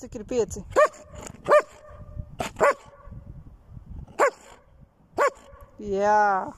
Cik ir pieci? Jā.